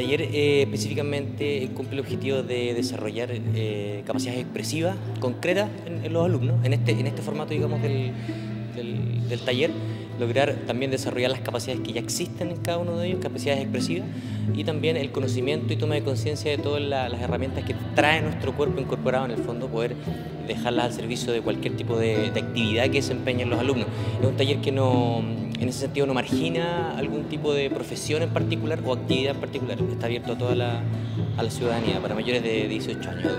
taller eh, específicamente cumple el objetivo de desarrollar eh, capacidades expresivas concretas en, los alumnos, en este, en este formato digamos del, del, taller, lograr también desarrollar las capacidades que ya existen en cada uno de ellos, capacidades expresivas, y también el conocimiento y toma de conciencia de todas las herramientas que trae nuestro cuerpo incorporado en el fondo, poder dejarlas al servicio de cualquier tipo de, de actividad que desempeñen los alumnos. Es un taller que no en ese sentido no margina algún tipo de profesión en particular o actividad en particular. Está abierto a toda la, la ciudadanía para mayores de 18 años.